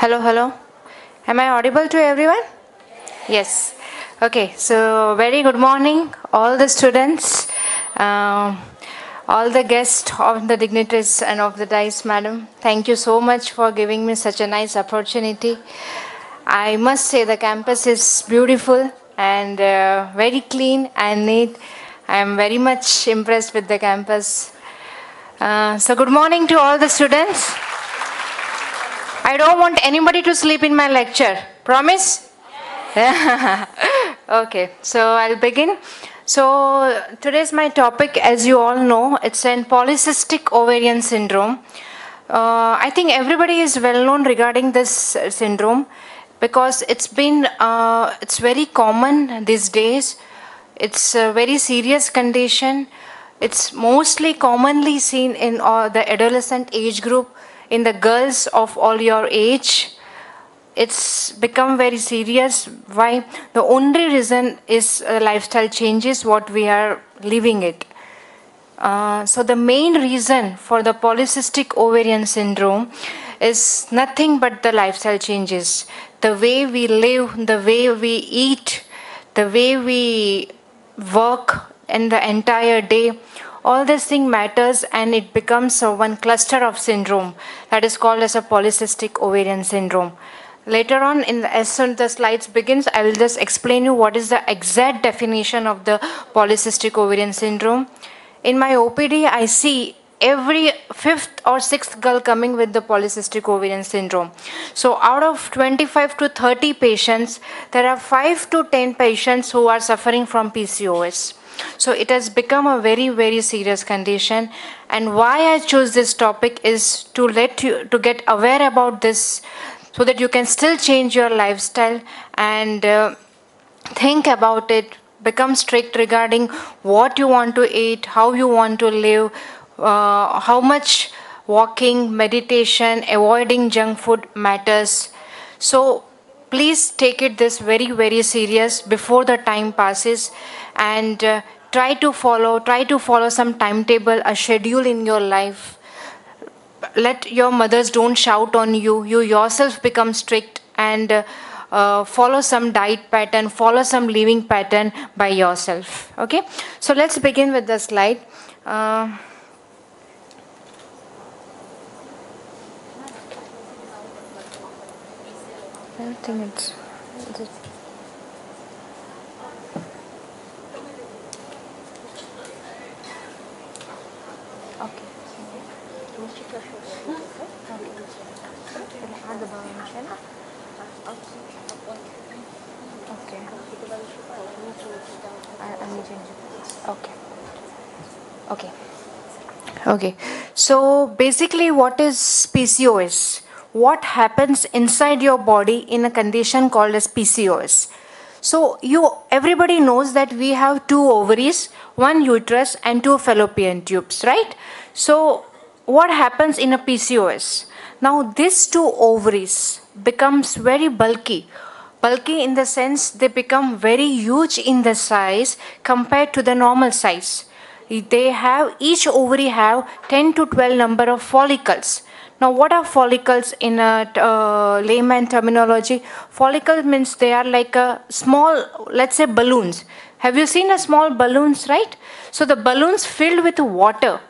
Hello, hello. Am I audible to everyone? Yes. Okay, so very good morning, all the students, um, all the guests of the dignitaries and of the DICE, madam. Thank you so much for giving me such a nice opportunity. I must say the campus is beautiful and uh, very clean and neat. I am very much impressed with the campus. Uh, so, good morning to all the students. I don't want anybody to sleep in my lecture. Promise? okay, so I'll begin. So, today's my topic, as you all know, it's an polycystic ovarian syndrome. Uh, I think everybody is well known regarding this syndrome because it's been uh, it's very common these days. It's a very serious condition. It's mostly commonly seen in uh, the adolescent age group in the girls of all your age it's become very serious. Why? The only reason is uh, lifestyle changes what we are living it. Uh, so the main reason for the polycystic ovarian syndrome is nothing but the lifestyle changes. The way we live the way we eat the way we work in the entire day all this thing matters and it becomes uh, one cluster of syndrome that is called as a polycystic ovarian syndrome. Later on in the, as soon as the slides begins i will just explain you what is the exact definition of the polycystic ovarian syndrome. In my opd i see every fifth or sixth girl coming with the polycystic ovarian syndrome. So out of 25 to 30 patients there are 5 to 10 patients who are suffering from pcos so it has become a very very serious condition. And why i chose this topic is to let you to get aware about this so that you can still change your lifestyle and uh, think about it become strict regarding what you want to eat how you want to live uh, how much walking meditation avoiding junk food matters. So please take it this very very serious before the time passes and uh, try to follow try to follow some timetable a schedule in your life. Let your mothers don't shout on you. You yourself become strict and uh, uh, follow some diet pattern follow some living pattern by yourself. Okay? So let's begin with the slide. Uh, I think it's, it's to change. Okay. Okay. Okay. So basically, what is PCOS? What happens inside your body in a condition called as PCOS? So you everybody knows that we have two ovaries, one uterus and two fallopian tubes, right? So what happens in a PCOS? Now these two ovaries becomes very bulky. Bulky in the sense they become very huge in the size compared to the normal size. They have each ovary have 10 to 12 number of follicles. Now, what are follicles in a uh, layman terminology? Follicle means they are like a small, let's say, balloons. Have you seen a small balloons, right? So the balloons filled with water.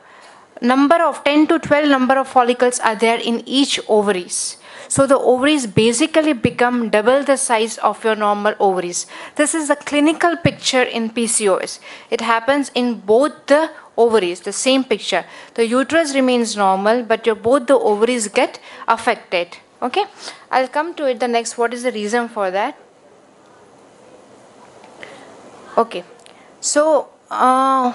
Number of 10 to 12 number of follicles are there in each ovaries. So the ovaries basically become double the size of your normal ovaries. This is the clinical picture in PCOS. It happens in both the ovaries, the same picture. The uterus remains normal, but your both the ovaries get affected. Okay, I'll come to it the next. What is the reason for that? Okay, so uh,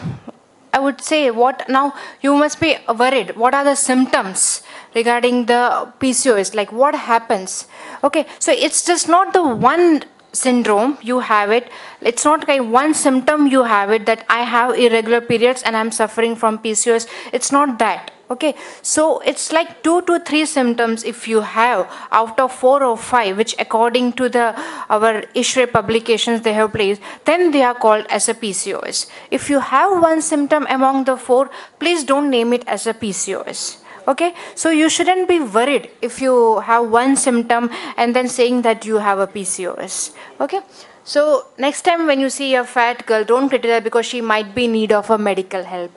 I would say what now you must be worried. What are the symptoms regarding the PCOS? Like what happens? Okay, so it's just not the one syndrome you have it. It's not like one symptom you have it that i have irregular periods and i'm suffering from pcos. It's not that okay? So it's like two to three symptoms if you have out of four or five which according to the our ESHRE publications they have placed then they are called as a pcos. If you have one symptom among the four please don't name it as a pcos Okay, so you shouldn't be worried if you have one symptom and then saying that you have a PCOS. Okay, so next time when you see a fat girl, don't criticize because she might be in need of a medical help.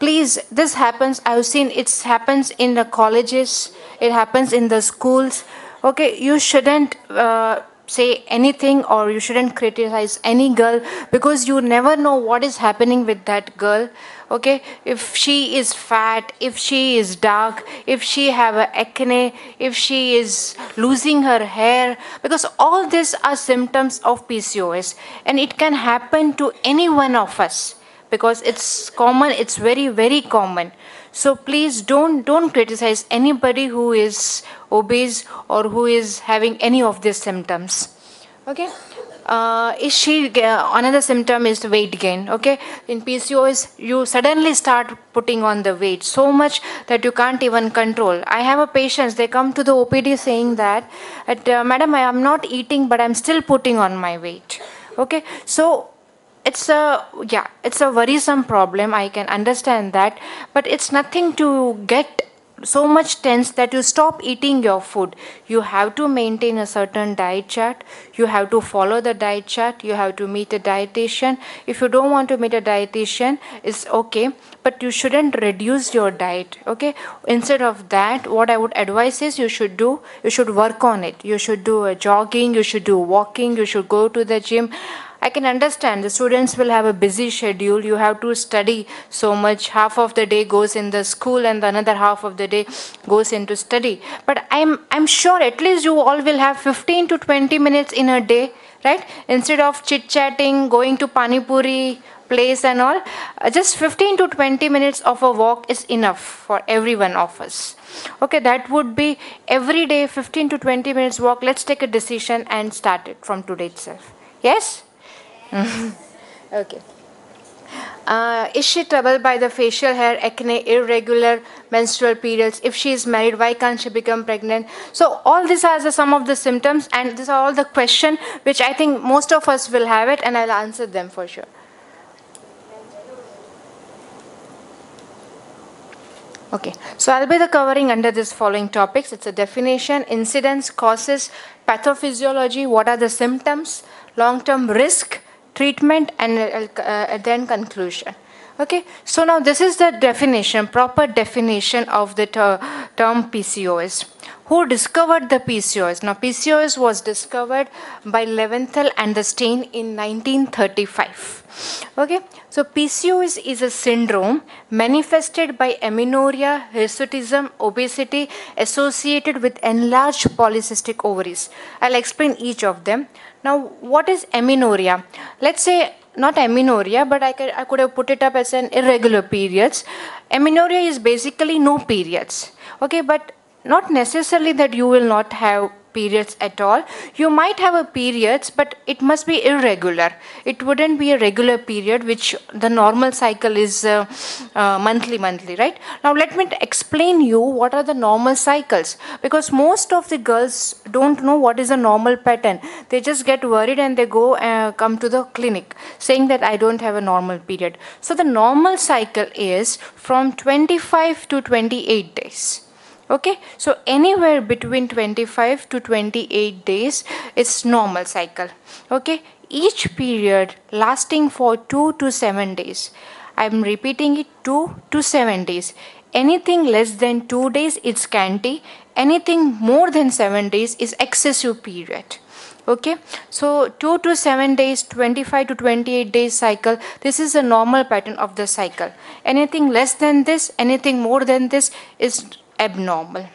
Please, this happens. I've seen it happens in the colleges. It happens in the schools. Okay, you shouldn't. Uh, say anything or you shouldn't criticize any girl because you never know what is happening with that girl okay? If she is fat if she is dark if she have a acne if she is losing her hair because all these are symptoms of pcos and it can happen to any one of us because it's common it's very very common. So please don't don't criticize anybody who is obese or who is having any of these symptoms okay uh, is she uh, another symptom is weight gain okay? In pcos you suddenly start putting on the weight so much that you can't even control. I have a patient they come to the opd saying that uh, madam i am not eating but i'm still putting on my weight okay? So it's a yeah it's a worrisome problem i can understand that but it's nothing to get so much tense that you stop eating your food. You have to maintain a certain diet chart. You have to follow the diet chart. You have to meet a dietitian. If you don't want to meet a dietitian it's okay but you shouldn't reduce your diet okay? Instead of that what i would advise is you should do you should work on it. You should do a jogging you should do walking you should go to the gym I can understand the students will have a busy schedule. You have to study so much. Half of the day goes in the school and the another half of the day goes into study. But I'm, I'm sure at least you all will have 15 to 20 minutes in a day, right? Instead of chit chatting, going to Pani Puri place and all, uh, just 15 to 20 minutes of a walk is enough for every one of us. Okay, that would be every day 15 to 20 minutes walk. Let's take a decision and start it from today itself. Yes? okay. Uh, is she troubled by the facial hair, acne, irregular menstrual periods? If she is married, why can't she become pregnant? So all these are some of the symptoms, and these are all the question which I think most of us will have it, and I'll answer them for sure. Okay, so I'll be the covering under this following topics. It's a definition, incidence, causes, pathophysiology, what are the symptoms, long-term risk, treatment and uh, then conclusion. Okay? So now this is the definition proper definition of the ter term pcos who discovered the pcos now pcos was discovered by leventhal and the stein in 1935 okay? So pcos is a syndrome manifested by amenorrhea hirsutism obesity associated with enlarged polycystic ovaries. I'll explain each of them now, what is amenorrhea? Let's say not amenorrhea, but I could, I could have put it up as an irregular periods. Amenorrhea is basically no periods. Okay, but not necessarily that you will not have periods at all. You might have a periods, but it must be irregular. It wouldn't be a regular period, which the normal cycle is uh, uh, monthly, monthly, right? Now let me explain you what are the normal cycles because most of the girls don't know what is a normal pattern. They just get worried and they go uh, come to the clinic saying that I don't have a normal period. So the normal cycle is from 25 to 28 days okay so anywhere between 25 to 28 days is normal cycle. Okay each period lasting for 2 to 7 days. I'm repeating it 2 to 7 days. Anything less than 2 days it's scanty. Anything more than 7 days is excessive period. Okay so 2 to 7 days 25 to 28 days cycle this is a normal pattern of the cycle. Anything less than this anything more than this is abnormal.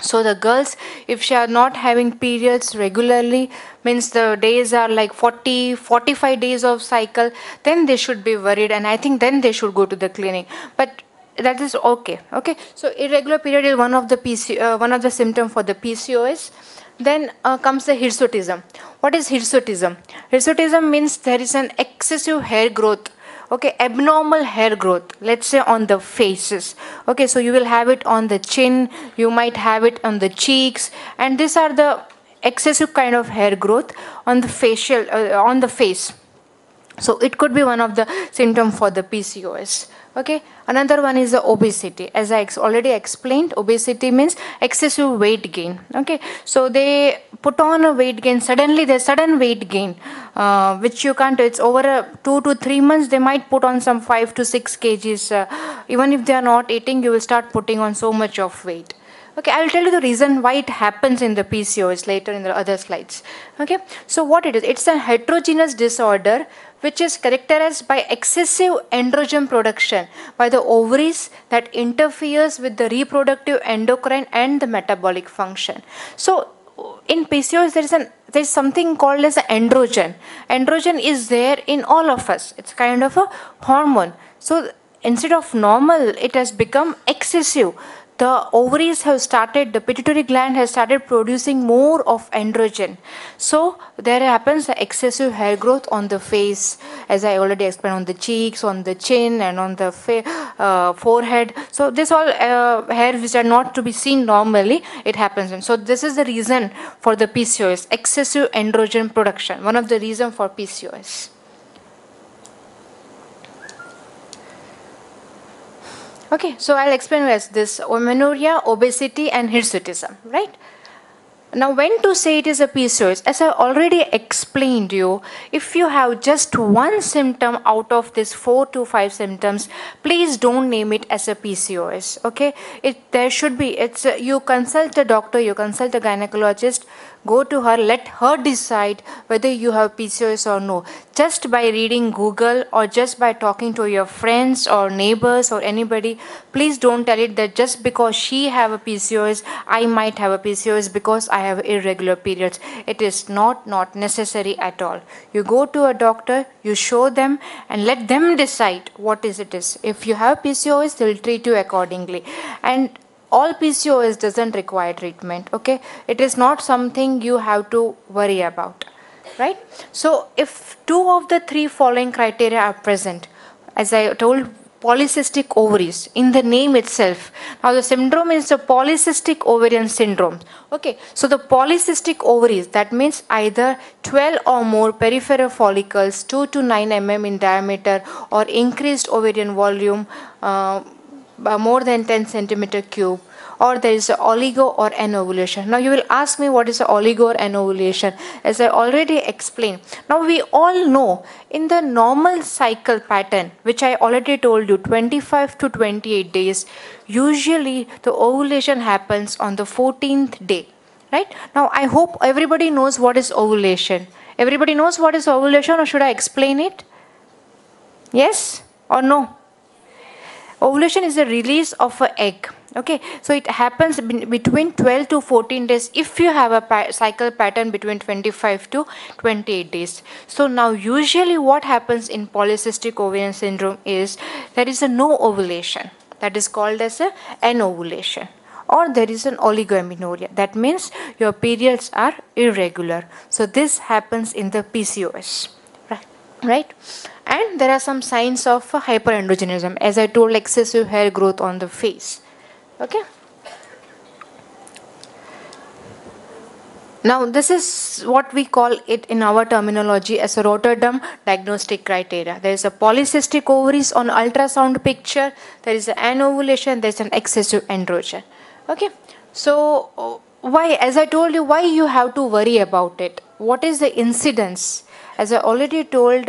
So the girls if she are not having periods regularly means the days are like 40 45 days of cycle then they should be worried and i think then they should go to the clinic. But that is okay okay? So irregular period is one of the PC, uh, one of the symptom for the pcos then uh, comes the hirsutism. What is hirsutism? Hirsutism means there is an excessive hair growth okay abnormal hair growth. Let's say on the faces. Okay so you will have it on the chin. You might have it on the cheeks. And these are the excessive kind of hair growth on the facial uh, on the face. So it could be one of the symptom for the PCOS. Okay. Another one is the obesity. As I ex already explained, obesity means excessive weight gain. Okay. So they put on a weight gain. Suddenly there's sudden weight gain, uh, which you can't. It's over two to three months. They might put on some five to six kgs. Uh, even if they are not eating, you will start putting on so much of weight. Okay, I will tell you the reason why it happens in the PCOS later in the other slides. Okay, so what it is, it's a heterogeneous disorder which is characterized by excessive androgen production by the ovaries that interferes with the reproductive endocrine and the metabolic function. So in PCOS there is an there is something called as androgen. Androgen is there in all of us. It's kind of a hormone. So instead of normal, it has become excessive the ovaries have started, the pituitary gland has started producing more of androgen. So there happens excessive hair growth on the face, as I already explained, on the cheeks, on the chin, and on the uh, forehead. So this all uh, hair which are not to be seen normally, it happens. And so this is the reason for the PCOS, excessive androgen production, one of the reason for PCOS. Okay, so I'll explain as this amenorrhea, obesity, and hirsutism, right? Now, when to say it is a PCOS, as I already explained you, if you have just one symptom out of these four to five symptoms, please don't name it as a PCOS. Okay, it there should be. It's you consult a doctor, you consult a gynecologist Go to her, let her decide whether you have PCOS or no. Just by reading Google or just by talking to your friends or neighbors or anybody, please don't tell it that just because she have a PCOS, I might have a PCOS because I have irregular periods. It is not not necessary at all. You go to a doctor, you show them and let them decide what is it is. If you have PCOS, they will treat you accordingly. And all PCOS doesn't require treatment okay? It is not something you have to worry about right? So if two of the three following criteria are present as I told polycystic ovaries in the name itself. Now the syndrome is a polycystic ovarian syndrome okay? So the polycystic ovaries that means either 12 or more peripheral follicles 2 to 9 mm in diameter or increased ovarian volume uh, more than 10 centimeter cube or there is an oligo or anovulation. Now you will ask me what is an oligo or anovulation as I already explained. Now we all know in the normal cycle pattern which I already told you 25 to 28 days usually the ovulation happens on the 14th day right now I hope everybody knows what is ovulation everybody knows what is ovulation or should I explain it yes or no ovulation is the release of an egg okay? So it happens between 12 to 14 days if you have a cycle pattern between 25 to 28 days. So now usually what happens in polycystic ovarian syndrome is there is a no ovulation. That is called as a anovulation or there is an oligoamenorrhea that means your periods are irregular. So this happens in the pcos right? And there are some signs of hyperandrogenism as i told excessive hair growth on the face okay? Now this is what we call it in our terminology as a rotterdam diagnostic criteria. There is a polycystic ovaries on ultrasound picture there is an anovulation there is an excessive androgen okay? So why as i told you why you have to worry about it? What is the incidence as i already told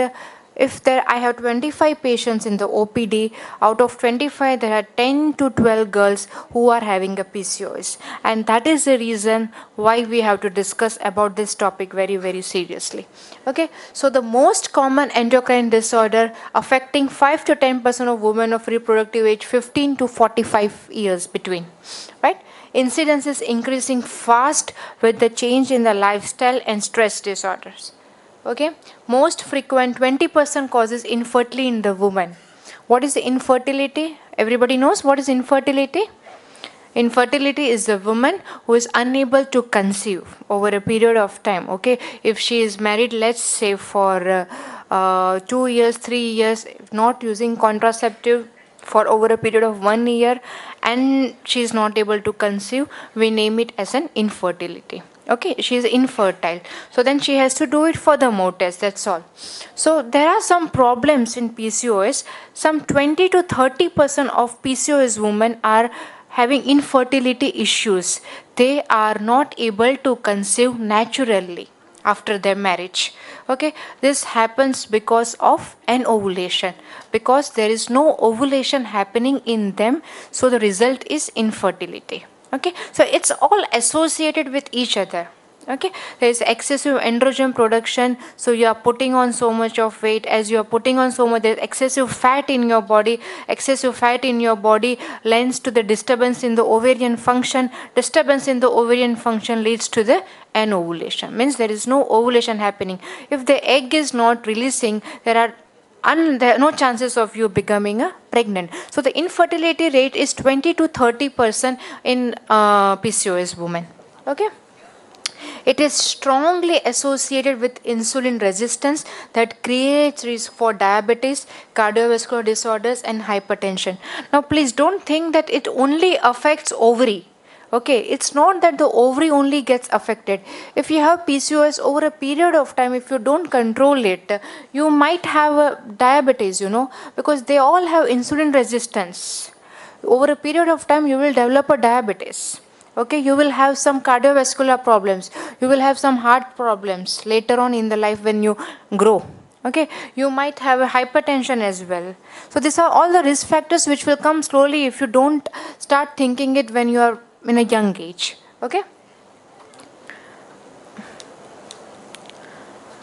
if there I have 25 patients in the OPD, out of 25 there are 10 to 12 girls who are having a PCOS and that is the reason why we have to discuss about this topic very very seriously. Okay, so the most common endocrine disorder affecting 5 to 10% of women of reproductive age 15 to 45 years between, right? Incidence is increasing fast with the change in the lifestyle and stress disorders okay? Most frequent 20% causes infertility in the woman. What is infertility? Everybody knows what is infertility? Infertility is the woman who is unable to conceive over a period of time okay? If she is married let's say for uh, uh, 2 years 3 years not using contraceptive for over a period of one year and she is not able to conceive we name it as an infertility okay she is infertile. So then she has to do it for the more that's all. So there are some problems in pcos some 20 to 30 percent of pcos women are having infertility issues. They are not able to conceive naturally after their marriage. Okay this happens because of anovulation. Because there is no ovulation happening in them so the result is infertility okay? So it's all associated with each other. Okay? There is excessive androgen production. So you are putting on so much of weight. As you are putting on so much there's excessive fat in your body. Excessive fat in your body lends to the disturbance in the ovarian function. Disturbance in the ovarian function leads to the anovulation. Means there is no ovulation happening. If the egg is not releasing there are and there are no chances of you becoming pregnant so the infertility rate is 20 to 30 percent in uh, pcos women okay it is strongly associated with insulin resistance that creates risk for diabetes, cardiovascular disorders, and hypertension. Now, please don't think that it only affects ovary. Okay, it's not that the ovary only gets affected. If you have PCOS over a period of time, if you don't control it, you might have diabetes, you know, because they all have insulin resistance. Over a period of time, you will develop a diabetes okay you will have some cardiovascular problems you will have some heart problems later on in the life when you grow okay you might have a hypertension as well so these are all the risk factors which will come slowly if you don't start thinking it when you are in a young age okay?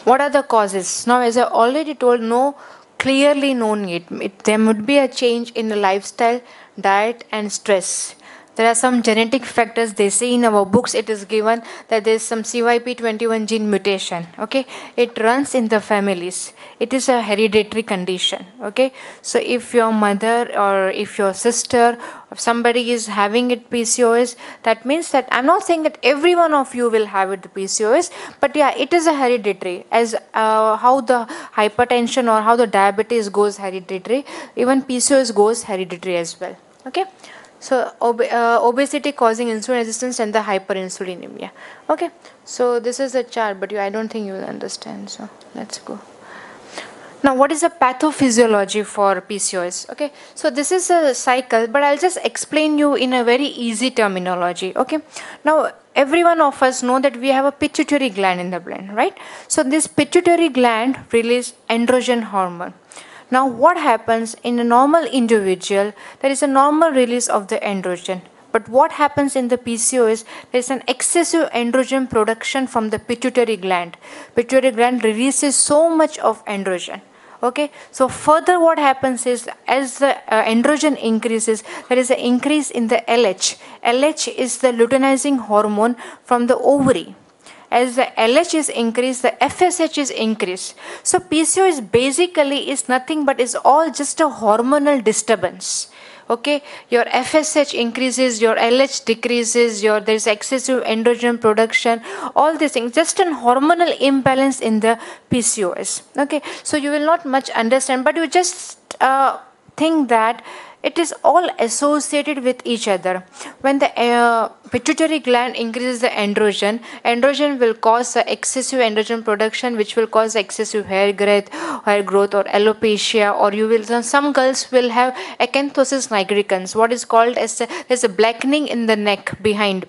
What are the causes? Now as i already told no clearly known yet it, there would be a change in the lifestyle diet and stress there are some genetic factors they say in our books. It is given that there is some CYP21 gene mutation okay? It runs in the families. It is a hereditary condition okay? So if your mother or if your sister or somebody is having it PCOS that means that I'm not saying that every one of you will have it PCOS but yeah it is a hereditary. As uh, how the hypertension or how the diabetes goes hereditary even PCOS goes hereditary as well okay so ob uh, obesity causing insulin resistance and the hyperinsulinemia. Okay. So this is a chart but you, i don't think you will understand. So let's go. Now what is the pathophysiology for pcos okay. So this is a cycle but i'll just explain you in a very easy terminology. Okay. Now every one of us know that we have a pituitary gland in the brain right? So this pituitary gland release androgen hormone now, what happens in a normal individual? There is a normal release of the androgen. But what happens in the PCOS? There is an excessive androgen production from the pituitary gland. Pituitary gland releases so much of androgen okay so further what happens is as the uh, androgen increases there is an increase in the lh lh is the luteinizing hormone from the ovary as the LH is increased, the FSH is increased. So PCOS basically is nothing but is all just a hormonal disturbance. Okay, your FSH increases, your LH decreases, your there is excessive androgen production, all these things, just an hormonal imbalance in the PCOS. Okay, so you will not much understand, but you just uh, think that it is all associated with each other. When the uh, pituitary gland increases the androgen, androgen will cause excessive androgen production, which will cause excessive hair growth, hair growth or alopecia, or you will some girls will have acanthosis nigricans, what is called as there's a blackening in the neck behind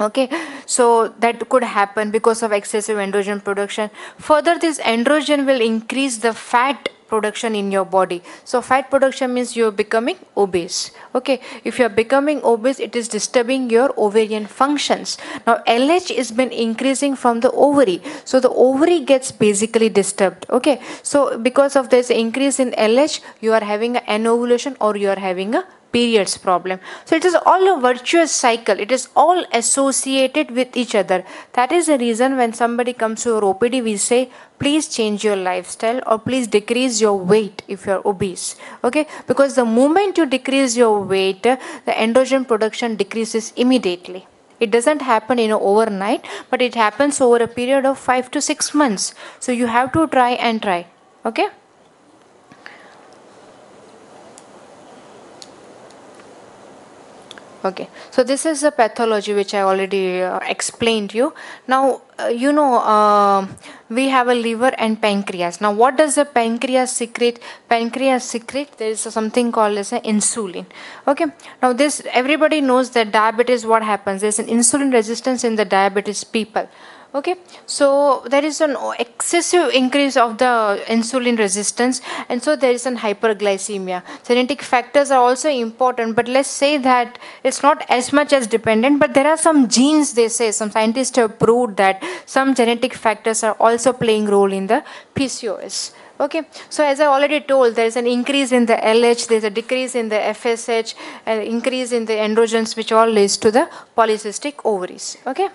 okay so that could happen because of excessive androgen production further this androgen will increase the fat production in your body. So fat production means you're becoming obese. Okay? If you're becoming obese it is disturbing your ovarian functions. Now lh is been increasing from the ovary. So the ovary gets basically disturbed. Okay? So because of this increase in lh you are having anovulation or you are having a periods problem. So it is all a virtuous cycle. It is all associated with each other. That is the reason when somebody comes to our OPD, we say, please change your lifestyle or please decrease your weight if you are obese. Okay, because the moment you decrease your weight, the androgen production decreases immediately. It doesn't happen in overnight, but it happens over a period of five to six months. So you have to try and try. Okay. Okay, so this is the pathology which I already uh, explained you. Now, uh, you know, uh, we have a liver and pancreas. Now, what does the pancreas secrete? Pancreas secrete, there is something called as an insulin. Okay, now this, everybody knows that diabetes, what happens? There's an insulin resistance in the diabetes people okay. So there is an excessive increase of the insulin resistance and so there is an hyperglycemia. Genetic factors are also important but let's say that it's not as much as dependent but there are some genes they say some scientists have proved that some genetic factors are also playing role in the pcos okay. So as i already told there is an increase in the lh there's a decrease in the fsh an increase in the androgens which all leads to the polycystic ovaries. Okay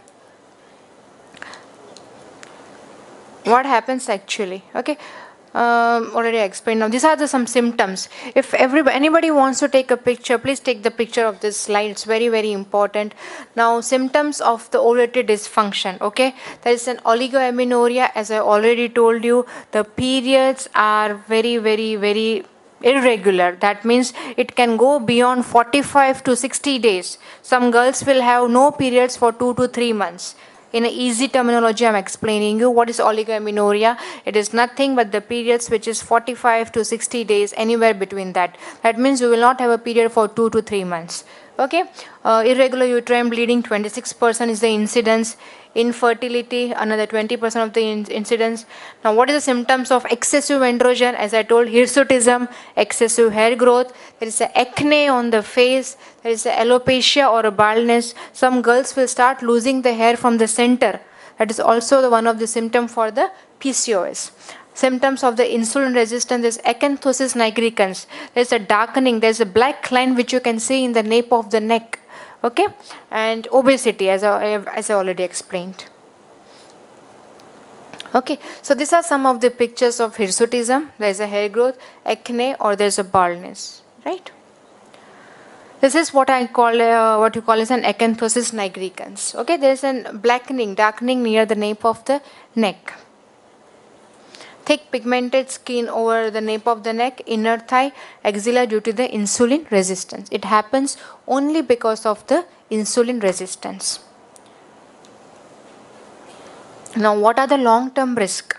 what happens actually? Okay. Um, already explained. Now these are the some symptoms. If everybody anybody wants to take a picture please take the picture of this slide. It's very very important. Now symptoms of the ovulatory dysfunction okay? There is an oligoamenorrhea as i already told you. The periods are very very very irregular. That means it can go beyond 45 to 60 days. Some girls will have no periods for 2 to 3 months in an easy terminology i'm explaining you what is oligoamenorrhea it is nothing but the periods which is 45 to 60 days anywhere between that. That means you will not have a period for 2 to 3 months. Okay? Uh, irregular uterine bleeding 26% is the incidence infertility another 20% of the in- incidence. Now what is the symptoms of excessive androgen? As i told hirsutism excessive hair growth. There is a acne on the face. There is a alopecia or a baldness. Some girls will start losing the hair from the center. That is also the one of the symptom for the pcos symptoms of the insulin resistance is acanthosis nigricans. There's a darkening. There's a black line which you can see in the nape of the neck okay? And obesity as I, as I already explained. Okay? So these are some of the pictures of hirsutism. There's a hair growth acne or there's a baldness right? This is what I call uh, what you call as an acanthosis nigricans. Okay? There's a blackening darkening near the nape of the neck thick pigmented skin over the nape of the neck, inner thigh, axilla due to the insulin resistance. It happens only because of the insulin resistance. Now, what are the long term risks?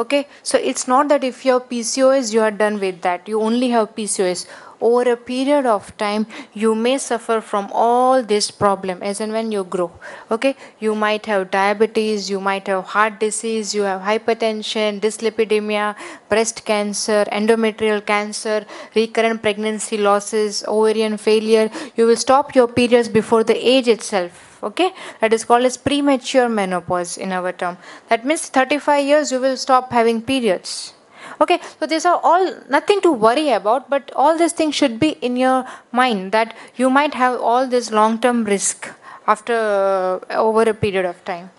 Okay, so it's not that if you have PCOS, you are done with that. You only have PCOS over a period of time you may suffer from all this problem as and when you grow. Okay? You might have diabetes you might have heart disease you have hypertension dyslipidemia breast cancer endometrial cancer recurrent pregnancy losses ovarian failure. You will stop your periods before the age itself okay? That is called as premature menopause in our term. That means 35 years you will stop having periods. Okay? So these are all nothing to worry about but all these things should be in your mind that you might have all this long term risk after uh, over a period of time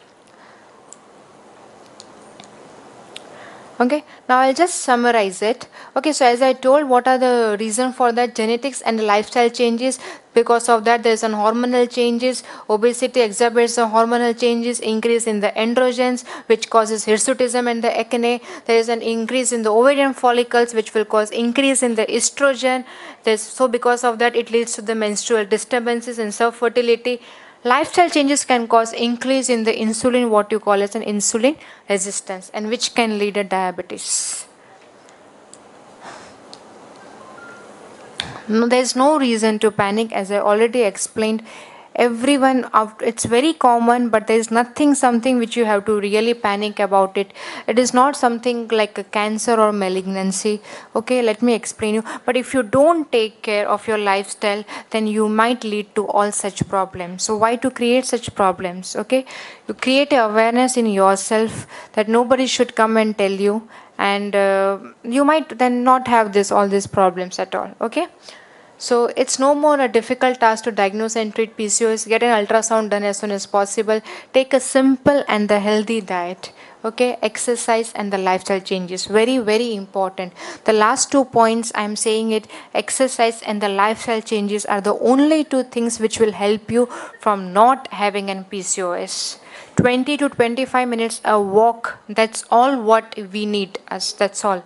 okay? Now i'll just summarize it. Okay so as i told what are the reason for that? Genetics and lifestyle changes. Because of that there's an hormonal changes. Obesity exacerbates the hormonal changes increase in the androgens which causes hirsutism and the acne. There is an increase in the ovarian follicles which will cause increase in the estrogen. There's so because of that it leads to the menstrual disturbances and subfertility Lifestyle changes can cause increase in the insulin, what you call as an insulin resistance, and which can lead to diabetes. No, there is no reason to panic, as I already explained everyone it's very common but there is nothing something which you have to really panic about it. It is not something like a cancer or malignancy okay? Let me explain you. But if you don't take care of your lifestyle then you might lead to all such problems. So why to create such problems okay? You create awareness in yourself that nobody should come and tell you and uh, you might then not have this all these problems at all okay so it's no more a difficult task to diagnose and treat PCOS. Get an ultrasound done as soon as possible. Take a simple and the healthy diet. Okay, exercise and the lifestyle changes. Very, very important. The last two points I'm saying it exercise and the lifestyle changes are the only two things which will help you from not having an PCOS. 20 to 25 minutes a walk that's all what we need as that's all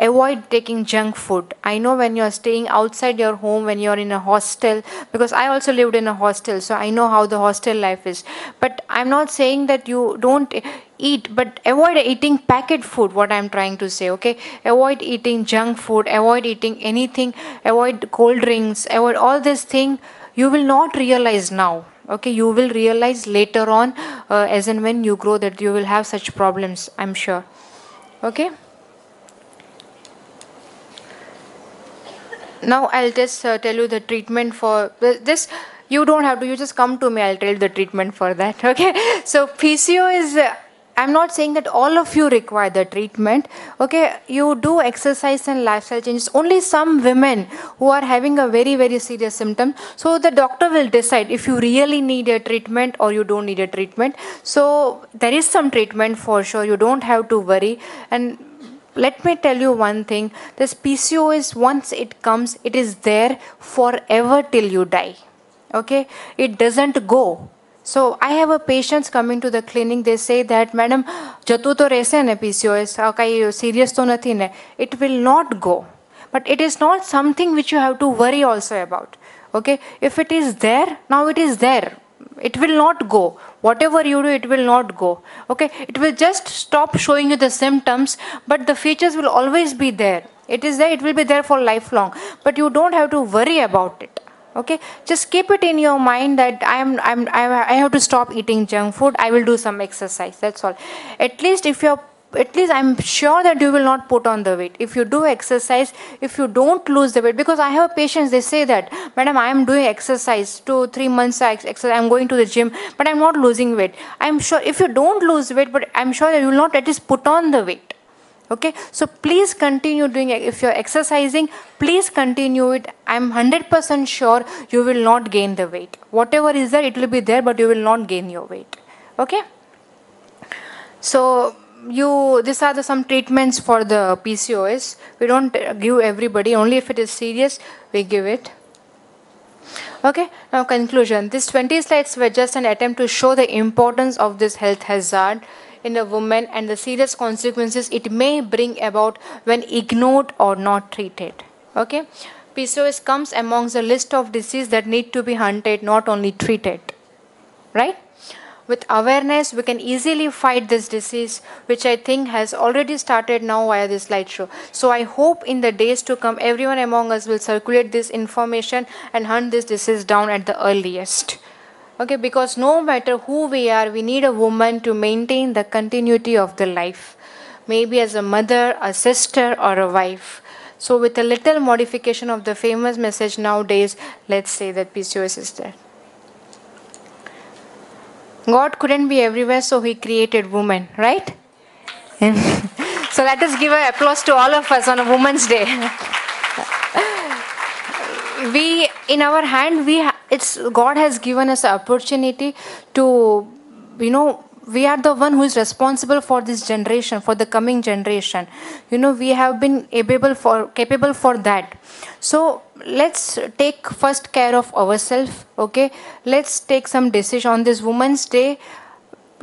avoid taking junk food. I know when you're staying outside your home when you're in a hostel because i also lived in a hostel so i know how the hostel life is. But i'm not saying that you don't eat but avoid eating packet food what i'm trying to say okay? Avoid eating junk food avoid eating anything avoid cold drinks avoid all this thing you will not realize now okay? You will realize later on uh, as and when you grow that you will have such problems i'm sure okay now i'll just uh, tell you the treatment for this you don't have to you just come to me i'll tell you the treatment for that okay so pco is uh, I'm not saying that all of you require the treatment. Okay, you do exercise and lifestyle changes. Only some women who are having a very, very serious symptom. So the doctor will decide if you really need a treatment or you don't need a treatment. So there is some treatment for sure. You don't have to worry. And let me tell you one thing this PCOS, once it comes, it is there forever till you die. Okay, it doesn't go so I have a patients coming to the clinic. They say that, Madam, to rese ne PCOS, serious to nathi ne. It will not go. But it is not something which you have to worry also about. Okay, if it is there, now it is there. It will not go. Whatever you do, it will not go. Okay, it will just stop showing you the symptoms, but the features will always be there. It is there, it will be there for lifelong. But you don't have to worry about it okay just keep it in your mind that i'm i'm i have to stop eating junk food i will do some exercise that's all at least if you're at least i'm sure that you will not put on the weight. If you do exercise if you don't lose the weight because i have patients they say that madam i am doing exercise two three months I exercise i'm going to the gym but i'm not losing weight. I'm sure if you don't lose weight but i'm sure that you will not at least put on the weight. Okay? So please continue doing if you're exercising please continue it. I'm 100% sure you will not gain the weight. Whatever is there it will be there but you will not gain your weight. Okay? So you these are the some treatments for the pcos we don't give everybody only if it is serious we give it okay now conclusion these 20 slides were just an attempt to show the importance of this health hazard in a woman and the serious consequences it may bring about when ignored or not treated. Okay? PCOS comes amongst the list of diseases that need to be hunted, not only treated. Right? With awareness, we can easily fight this disease, which I think has already started now via this slideshow. So I hope in the days to come, everyone among us will circulate this information and hunt this disease down at the earliest. Okay because no matter who we are we need a woman to maintain the continuity of the life. Maybe as a mother a sister or a wife. So with a little modification of the famous message nowadays let's say that pcos is there god couldn't be everywhere so he created woman right? So let us give an applause to all of us on a woman's day. We in our hand we it's god has given us the opportunity to you know we are the one who is responsible for this generation for the coming generation. You know we have been able for capable for that. So let's take first care of ourselves okay? Let's take some decision on this women's day.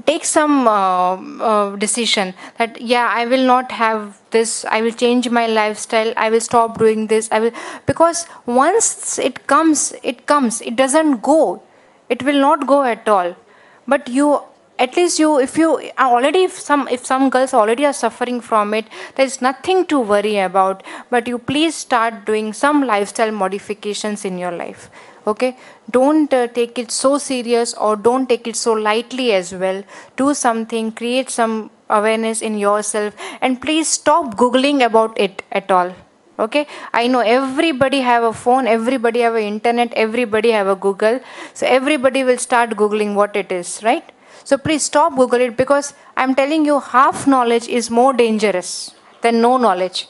Take some uh, uh, decision that yeah i will not have this i will change my lifestyle i will stop doing this i will because once it comes it comes it doesn't go it will not go at all. But you at least you if you already if some if some girls already are suffering from it there is nothing to worry about. But you please start doing some lifestyle modifications in your life okay? Don't uh, take it so serious or don't take it so lightly as well. Do something create some awareness in yourself and please stop googling about it at all okay? I know everybody have a phone everybody have a internet everybody have a google. So everybody will start googling what it is right so please stop google it because i'm telling you half knowledge is more dangerous than no knowledge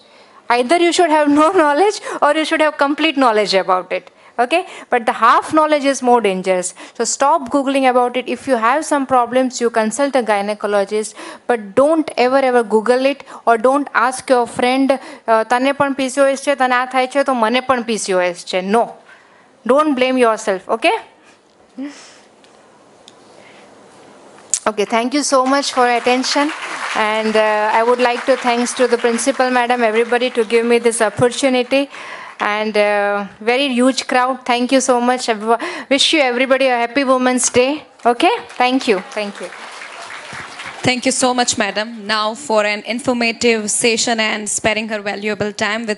either you should have no knowledge or you should have complete knowledge about it okay but the half knowledge is more dangerous so stop googling about it if you have some problems you consult a gynecologist but don't ever ever google it or don't ask your friend તને પણ PCOS છે તને આ થાય છે તો મને પણ પીસીઓએસ છે no don't blame your self okay Okay, thank you so much for attention. And uh, I would like to thanks to the principal madam, everybody to give me this opportunity. And uh, very huge crowd. Thank you so much. I wish you everybody a happy Women's Day. Okay? Thank you. Thank you. Thank you so much, madam. Now for an informative session and sparing her valuable time with